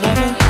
love it.